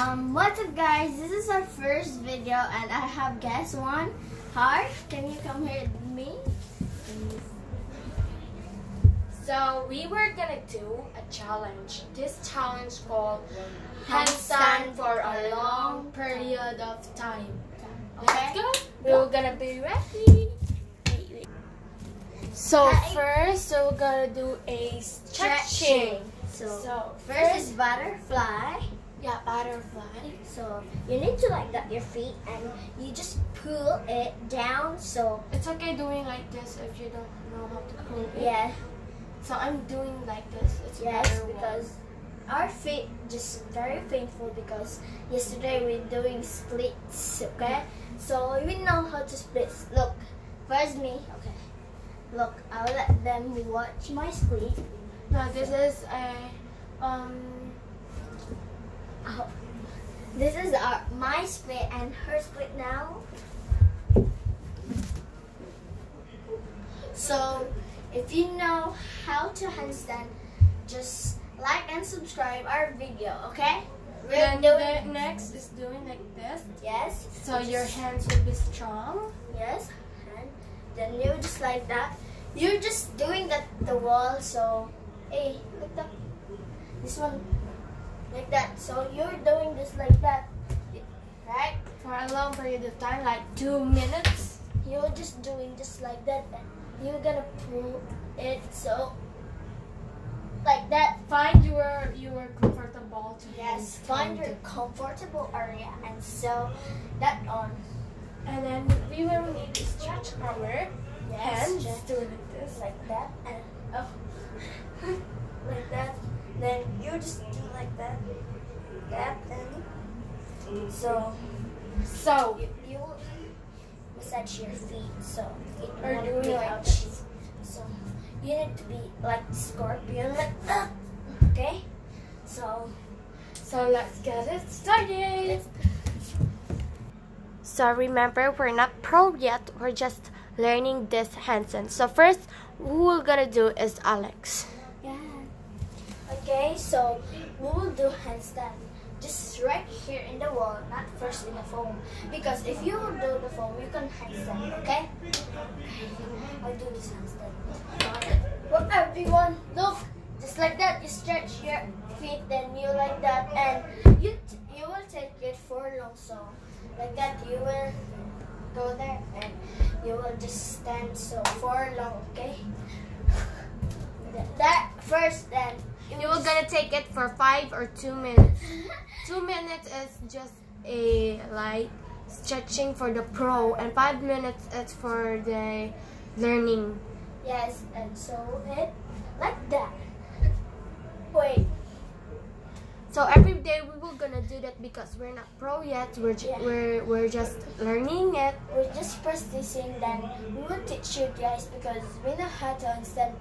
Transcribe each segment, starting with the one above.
Um, what's up guys? This is our first video and I have guest one. Hi, can you come here with me? So we were gonna do a challenge. This challenge called Handstand for a long period of time. Okay? Let's go. We're gonna be ready. So first we're gonna do a stretching. So, So first is butterfly. Yeah, butterfly. So you need to like that your feet and you just pull it down. So It's okay doing like this if you don't know how to pull it. yeah, So I'm doing like this. It's yes, better one. because our feet just very painful because yesterday we're doing splits. Okay, so we know how to split. Look, first me. Okay, look, I'll let them watch my split. no, this is a um. Oh, this is our my split and her split now. So, if you know how to handstand, just like and subscribe our video, okay? We're Then doing the next is doing like this. yes. So your hands will be strong. yes, and then you just like that. You're just doing that the wall. So, hey, like that. This one, like that. So you're doing this like that, right? for a long period of time, like two minutes. You're just doing just like that. And you're gonna pull it so like that. Find your your comfortable to Yes, find your comfortable area and sew that on. And then we will need to stretch our Yes, hands. just Do it like this. like that and oh, like that. Then you just do like that, that and so So you, you massage your feet so it Or won't doing be like out. this. So you need to be like scorpion, like that. Okay. So so let's get it started. So remember, we're not pro yet. We're just learning this handstand. So first, who we're gonna do is Alex. Okay. So we will do handstand. Just right here in the wall, not first in the foam. Because if you do the foam, you can handstand. Okay. I'll do this handstand. Well, everyone, look, just like that. You stretch your feet, then you like that, and you you will take it for long. So like that, you will go there, and you will just stand so for long. Okay. That first, then You were gonna take it for five or two minutes. Two minutes is just a like stretching for the pro, and five minutes is for the learning. Yes, and so it like that. Wait, So every day we were gonna do that because we're not pro yet. We're Yeah. we're we're just learning it. we're just practicing. Then we will teach you guys because we know how to understand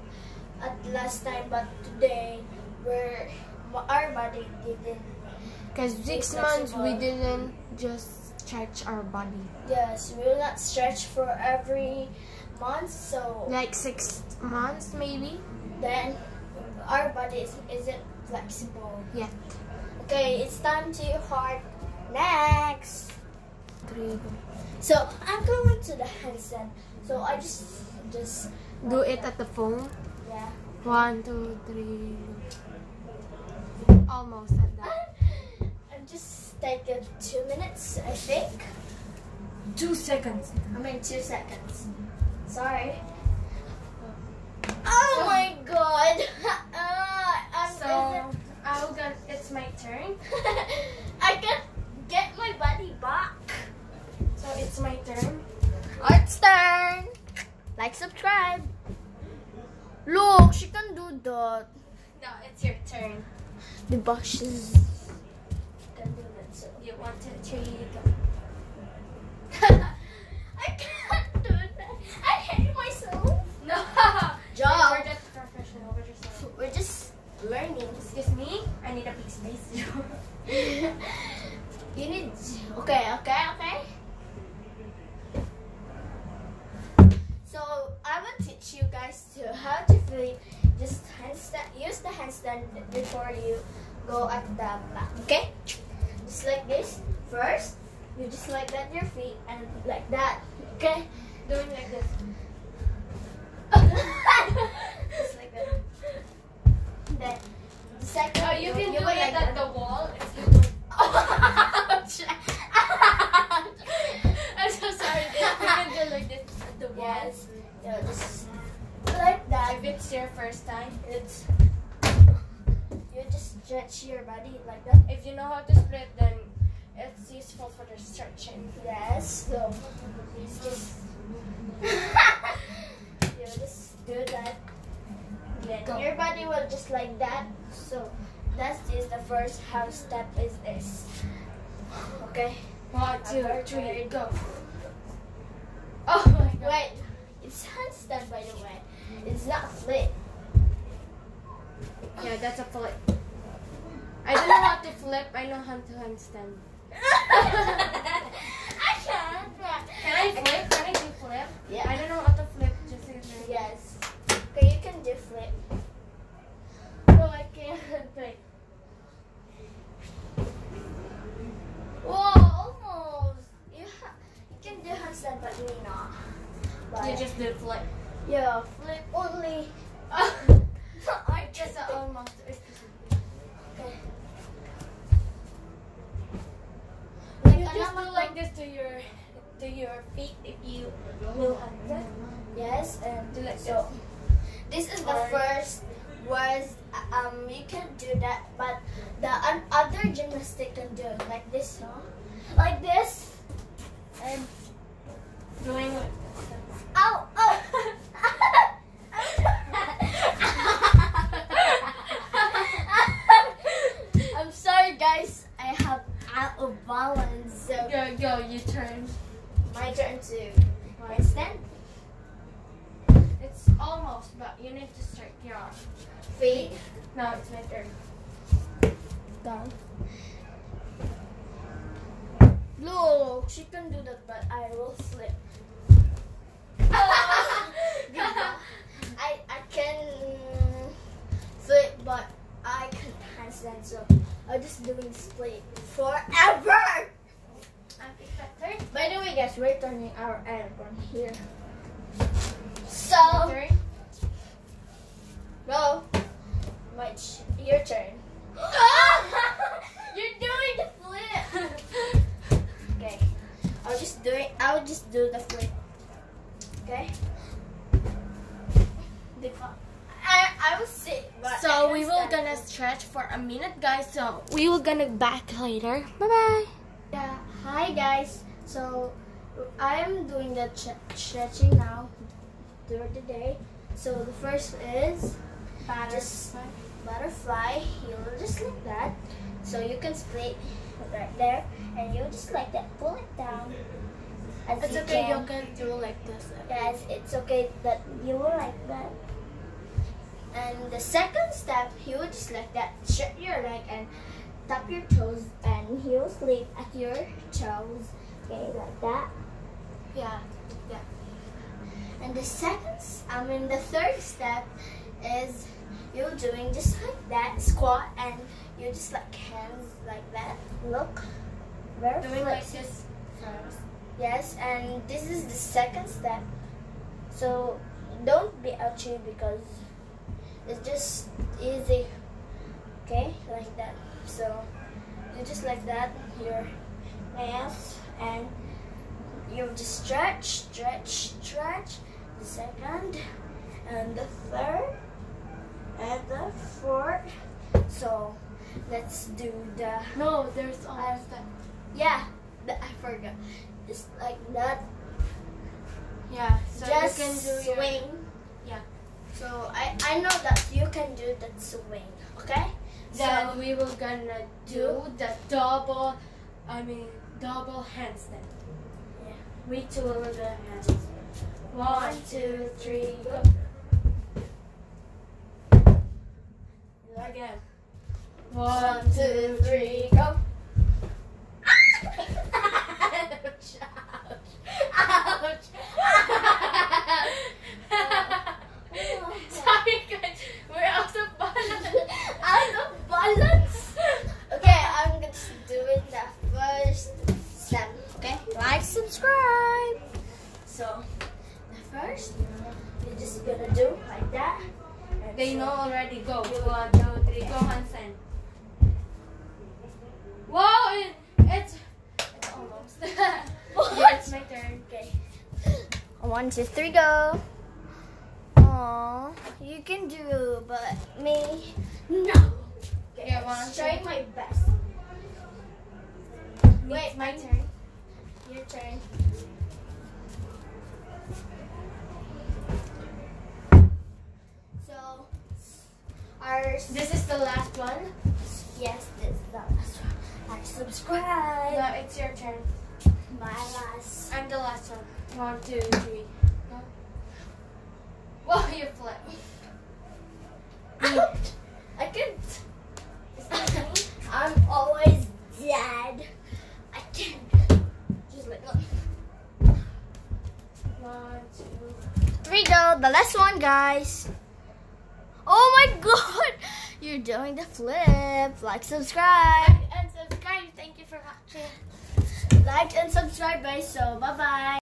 at last time, but today we're our body didn't. Cause six months we didn't just stretch our body. Yes, we will not stretch for every month. So Like six months maybe. then our body is, isn't flexible. Yeah. Okay, it's time to heart next. Three. So I'm going to the handstand. So I just just Do it at the phone. Yeah. One, two, three. Almost at that. I'm just take it two minutes, I think. Two seconds. I mean two seconds. Sorry. Oh my god! uh, I'm So I'll get. It's my turn. can do that. No, it's your turn. The bushes. Can do that so. You want to three, go. I can't do that. I hate myself. No. Job. We're just professional. We're just. Like, We're just learning. Excuse me. I need a big space. you need. Okay, okay, okay. So I will teach you guys to how to flip. Just handstand. Use the handstand before you go at the back. Okay. just like this. First, you just like that your feet and like that. Okay? Doing like this. just like that. Then the second Oh, you can do it like at that. the wall. If you. Ouch. I'm so sorry. You can do like this at the wall. yes. Yeah, just like that. If it's your first time. It's you just stretch your body like that. If you know how to split, then it's useful for the stretching. Yes. So it's just you just do that. Then Go. your body will just like that. So that is just the first house step is this. Okay. One, two, three, go. Oh my god. Wait. It's handstand by the way. It's not flip. Yeah, that's a flip. I don't know how to flip. I know how to handstand. I can't. Can I flip? Can I do flip? Yeah. I don't know how to flip. Just that. Yes. Okay, you can do flip. No, I can't. Wait. Whoa, almost. You, ha- you can do handstand, but me not. But You just did flip. yeah, flip only. I Just just a almost. okay. You Like, just do like this to your to your feet if you handstand. Yes, and Do like so this is the first was um you can do that, but the other gymnastic can do it like this, huh? Like this, and Doing but you need to start your feet Now it's my turn. down. Look, she can do that, but I will flip. I I can flip, but I can't handstand, so I'm just doing split forever. I pick that turn. By the way, guys, we're turning our end from here. So. Go. Much your turn. You're doing the flip. Okay. I'll just do it. I'll just do the flip. Okay. The. I I will sit. But So we will gonna stretch for a minute, guys. So we will gonna back later. Bye bye. Yeah. Hi guys. So I'm doing the stretching now during the day. So the first is just butterfly. You'll just like that. So you can split right there, and you'll just like that. Pull it down. As It's you okay. can. You can do like this. Yes, it's okay that you will like that. And the second step, you will just like that. Shut your leg and tap your toes, and will sleep at your toes. Okay, like that. Yeah. Yeah. And the second, I mean the third step is you're doing just like that squat, and you're just like hands like that. Look, very Doing like this first. Yes, and this is the second step. So don't be ouchy because it's just easy. Okay, like that. So you just like that, your hands, and you just stretch, stretch, stretch. The second, and the third, and the fourth. So let's do the No, there's almost that. yeah. The, I forgot. Just like that. Yeah. So just you can do your- swing. Yeah. So I I know that you can do that swing. Okay. Then so we will gonna do the double. I mean double handstand. Yeah. We twirl the hands. One, two, three, go. Again. One, two, three, go. One, two, three, go. Aw, you can do, but me, no. Okay, Yeah, two. trying my best. Wait, it's my turn. Your turn. So, our This is the last one. yes, this is the last one. Like, subscribe. No, it's your turn. My last. I'm the last one. One, two, three. Go. Whoa, you flip. I can't. I'm always dead. I can't. Just like One, two. three go. The last one, guys. Oh my god! You're doing the flip. Like, subscribe. And subscribe. Thank you for watching. Like and subscribe, guys. So, bye bye.